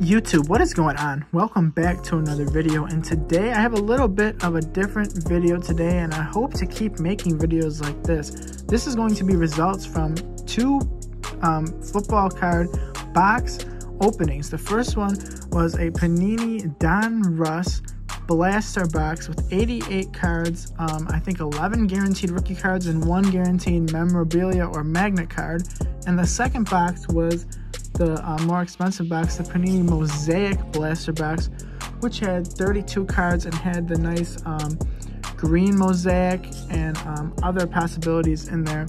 YouTube, what is going on? Welcome back to another video and today I have a little bit of a different video today and I hope to keep making videos like this. This is going to be results from two um, football card box openings. The first one was a Panini Donruss blaster box with 88 cards, um, I think 11 guaranteed rookie cards and one guaranteed memorabilia or magnet card. And the second box was the uh, more expensive box, the Panini Mosaic Blaster box, which had 32 cards and had the nice um, green mosaic and um, other possibilities in there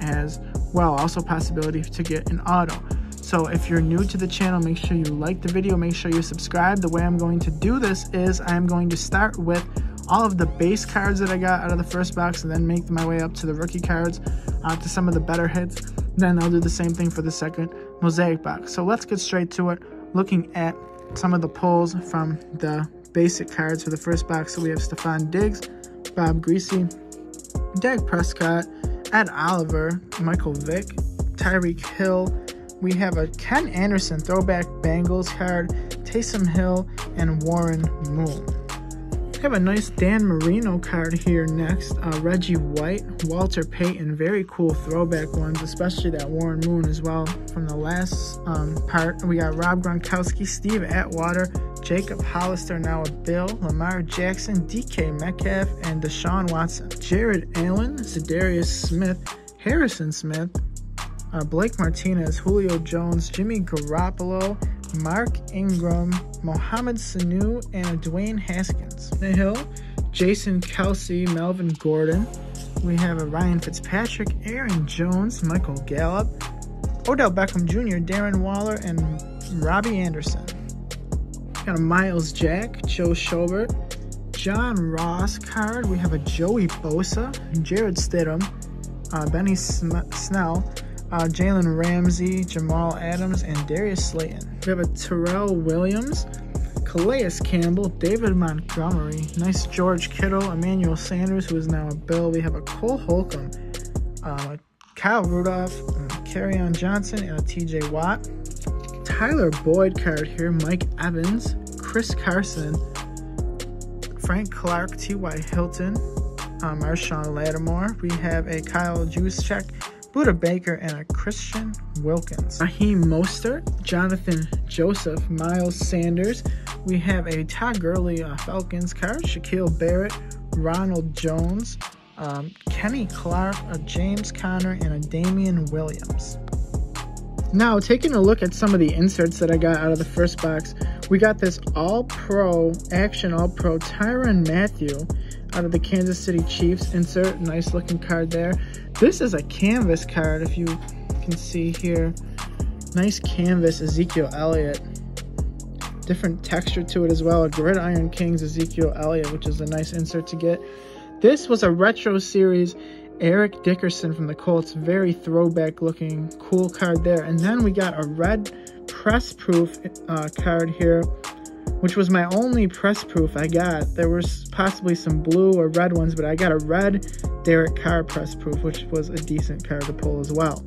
as well. Also possibility to get an auto. So if you're new to the channel, make sure you like the video, make sure you subscribe. The way I'm going to do this is I'm going to start with all of the base cards that I got out of the first box and then make my way up to the rookie cards, uh, to some of the better hits. Then I'll do the same thing for the second mosaic box. So let's get straight to it, looking at some of the pulls from the basic cards for the first box. So we have Stefon Diggs, Bob Griese, Dak Prescott, Ed Oliver, Michael Vick, Tyreek Hill. We have a Ken Anderson throwback Bengals card, Taysom Hill, and Warren Moon. We have a nice Dan Marino card here next. Uh, Reggie White, Walter Payton, very cool throwback ones, especially that Warren Moon as well. From the last um, part, we got Rob Gronkowski, Steve Atwater, Jacob Hollister, now a Bill, Lamar Jackson, DK Metcalf, and Deshaun Watson. Jared Allen, Za'Darius Smith, Harrison Smith, uh, Blake Martinez, Julio Jones, Jimmy Garoppolo, Mark Ingram, Mohamed Sanu, and Dwayne Haskins. Hill, Jason Kelce, Melvin Gordon. We have a Ryan Fitzpatrick, Aaron Jones, Michael Gallup, Odell Beckham Jr., Darren Waller, and Robbie Anderson. Got a Myles Jack, Joe Schobert, John Ross card. We have a Joey Bosa, Jarrett Stidham, uh, Benny Sm Snell, uh, Jalen Ramsey, Jamal Adams, and Darius Slayton. We have a Terrell Williams, Calais Campbell, David Montgomery, nice George Kittle, Emmanuel Sanders, who is now a Bill. We have a Cole Holcomb, uh, Kyle Rudolph, on Johnson, and a TJ Watt. Tyler Boyd card here, Mike Evans, Chris Carson, Frank Clark, T.Y. Hilton, uh, Marshon Lattimore. We have a Kyle Juszczyk, Budda Baker, and a Christian Wilkins. Raheem Mostert, Jonathan Joseph, Miles Sanders. We have a Todd Gurley uh, Falcons card, Shaquille Barrett, Ronald Jones, um, Kenny Clark, a James Conner, and a Damien Williams. Now, taking a look at some of the inserts that I got out of the first box, we got this All-Pro, Action All-Pro Tyrann Mathieu out of the Kansas City Chiefs insert. Nice looking card there. This is a canvas card, if you can see here. Nice canvas Ezekiel Elliott. Different texture to it as well. A Gridiron Kings Ezekiel Elliott, which is a nice insert to get. This was a retro series Eric Dickerson from the Colts. Very throwback looking, cool card there. And then we got a red press proof uh, card here which was my only press proof I got. There was possibly some blue or red ones, but I got a red Derek Carr press proof, which was a decent card to pull as well.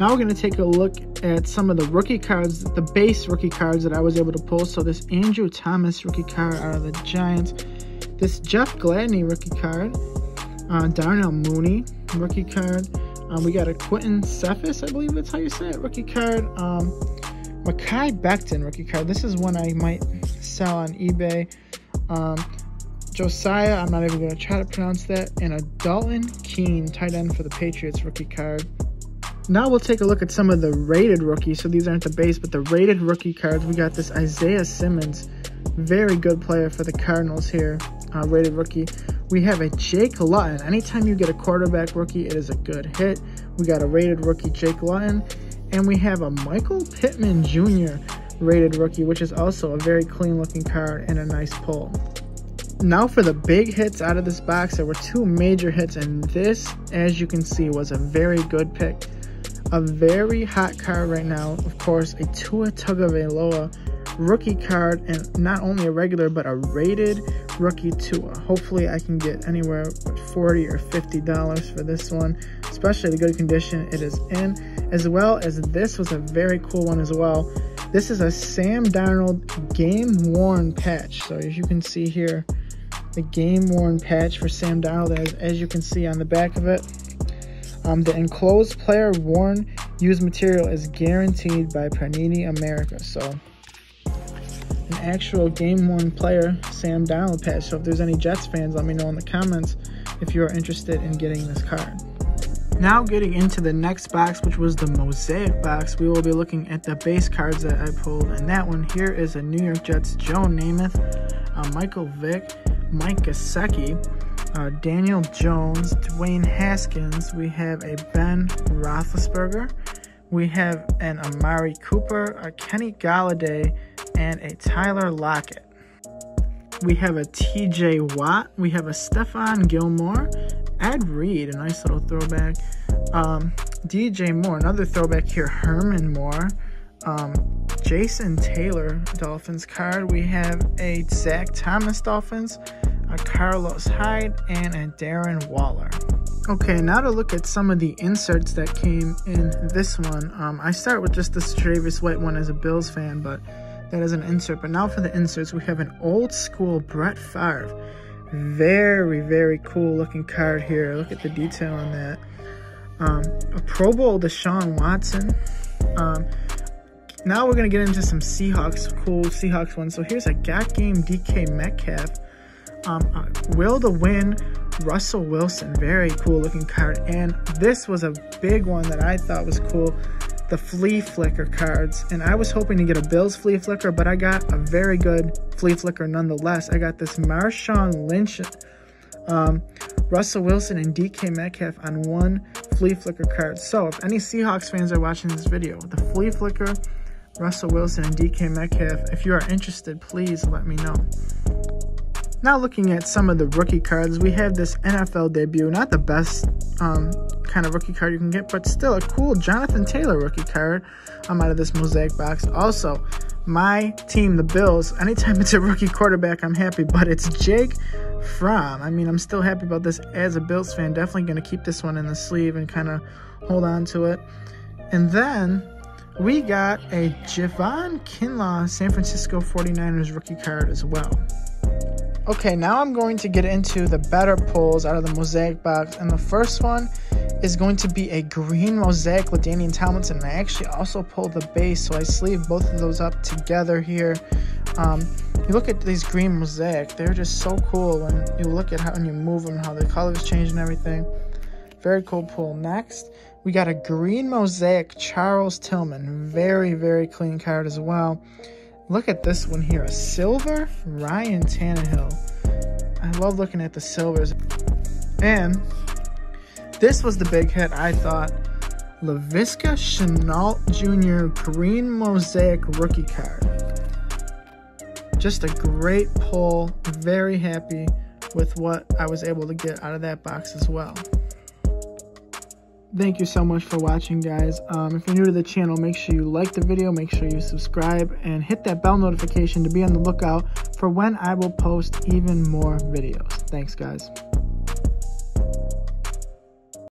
Now we're going to take a look at some of the rookie cards, the base rookie cards that I was able to pull. So this Andrew Thomas rookie card out of the Giants, this Jeff Gladney rookie card, uh, Darnell Mooney rookie card. Um, we got a Quentin Cephus, I believe that's how you say it, rookie card. Um, Mekhi Becton rookie card. This is one I might sell on eBay. Um, Josiah, I'm not even going to try to pronounce that. And a Dalton Keene, tight end for the Patriots rookie card. Now we'll take a look at some of the rated rookies. So these aren't the base, but the rated rookie cards. We got this Isaiah Simmons, very good player for the Cardinals here, uh, rated rookie. We have a Jake Luton. Anytime you get a quarterback rookie, it is a good hit. We got a rated rookie Jake Luton. And we have a Michael Pittman Jr. rated rookie, which is also a very clean looking card and a nice pull. Now for the big hits out of this box, there were two major hits, and this, as you can see, was a very good pick. A very hot card right now, of course, a Tua Tagovailoa rookie card, and not only a regular, but a rated rookie Tua. Hopefully I can get anywhere 40 or $50 for this one, especially the good condition it is in as well as this was a very cool one as well. This is a Sam Darnold game worn patch. So as you can see here, the game worn patch for Sam Darnold, as, as you can see on the back of it. Um, the enclosed player worn used material is guaranteed by Panini America. So an actual game 1 player Sam Darnold patch. So if there's any Jets fans, let me know in the comments if you are interested in getting this card. Now getting into the next box, which was the Mosaic box, we will be looking at the base cards that I pulled. And that one here is a New York Jets Joe Namath, uh, Michael Vick, Mike Gesicki, uh, Daniel Jones, Dwayne Haskins. We have a Ben Roethlisberger. We have an Amari Cooper, a Kenny Golladay, and a Tyler Lockett. We have a TJ Watt. We have a Stephon Gilmore, Ed Reed, a nice little throwback. Um, DJ Moore, another throwback here. Herman Moore. Um, Jason Taylor, Dolphins card. We have a Zach Thomas Dolphins, a Carlos Hyde, and a Darren Waller. Okay, now to look at some of the inserts that came in this one. Um, I start with just the Travis White one as a Bills fan, but that is an insert. But now for the inserts, we have an old school Brett Favre very, very cool looking card here. Look at the detail on that. Um, a Pro Bowl Deshaun Watson. Um, now we're going to get into some Seahawks, cool Seahawks ones. So here's a Got Game DK Metcalf. Um, uh, Will the Win Russell Wilson. Very cool looking card. And this was a big one that I thought was cool the flea flicker cards and I was hoping to get a Bills flea flicker but I got a very good flea flicker nonetheless. I got this Marshawn Lynch, um, Russell Wilson and DK Metcalf on one flea flicker card. So if any Seahawks fans are watching this video, the flea flicker, Russell Wilson and DK Metcalf, if you are interested, please let me know. Now looking at some of the rookie cards, we have this NFL debut, not the best um, kind of rookie card you can get, but still a cool Jonathan Taylor rookie card I'm out of this mosaic box. Also, my team, the Bills, anytime it's a rookie quarterback, I'm happy, but it's Jake Fromm. I mean, I'm still happy about this as a Bills fan. Definitely going to keep this one in the sleeve and kind of hold on to it. And then we got a Javon Kinlaw San Francisco 49ers rookie card as well. Okay, now I'm going to get into the better pulls out of the mosaic box, and the first one is going to be a green mosaic LaDainian Tomlinson. And I actually also pulled the base, so I sleeve both of those up together here. Um, you look at these green mosaic, they're just so cool when you look at how when you move them, how the colors change and everything. Very cool pull. Next, we got a green mosaic Charles Tillman. Very, very clean card as well. Look at this one here, a silver Ryan Tannehill. I love looking at the silvers. And this was the big hit, I thought. Laviska Shenault Jr. Green Mosaic Rookie Card. Just a great pull. Very happy with what I was able to get out of that box as well thank you so much for watching guys. Um, if you're new to the channel make sure you like the video make sure you subscribe and hit that bell notification to be on the lookout for when i will post even more videos. Thanks guys